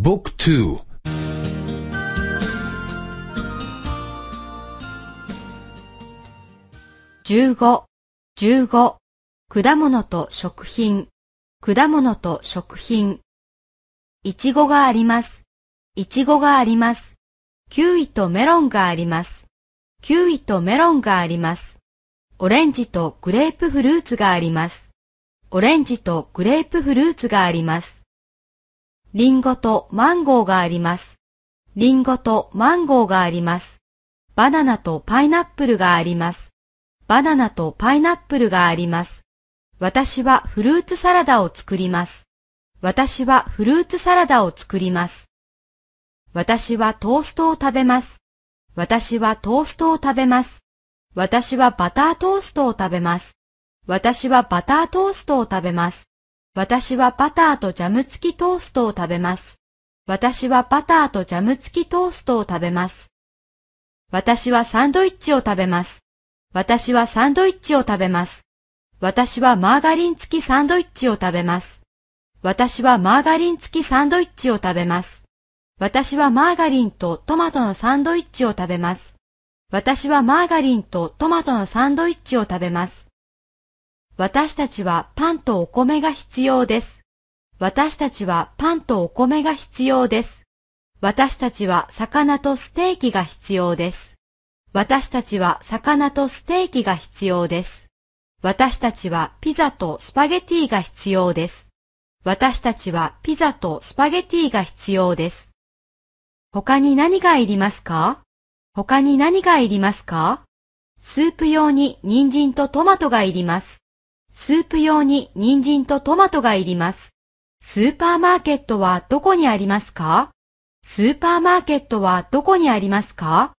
Book 215、15、果物と食品、果物と食品。いちごがあります。いちごがあります。キウイとメロンがあります。キウイとメロンがあります。オレンジとグレープフルーツがあります。オレンジとグレープフルーツがあります。リンゴとマンゴーがあります。リンゴとマンゴーがあります。バナナとパイナップルがあります。バナナとパイナップルがあります。私はフルーツサラダを作ります。私はフルーツサラダを作ります。私はトーストを食べます。私はトーストを食べます。私はバタートーストを食べます。私はバタートーストを食べます。私はバターとジャム付きトーストを食べます。私はバターとジャム付きトーストを食べます。私はサンドイッチを食べます。私はサンドイッチを食べます。私はマーガリン付きサンドイッチを食べます。私はマーガリン付きサンドイッチを食べます。私はマーガリンとトマトのサンドイッチを食べます。私はマーガリンとトマトのサンドイッチを食べます。私たちはパンとお米が必要です。私たちはパンとお米が必要です。私たちは魚とステーキが必要です。私たちは魚とステーキが必要です。私たちはピザとスパゲティが必要です。私たちはピザとスパゲティが必要です。他に何がいりますか？他に何がいりますか？スープ用に人参とトマトがいります。スープ用に人参とトマトがいります。スーパーマーケットはどこにありますか？スーパーマーケットはどこにありますか？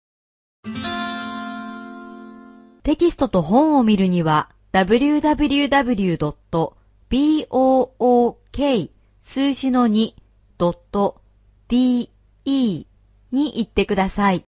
テキストと本を見るには www.book 数字の 2.de に行ってください。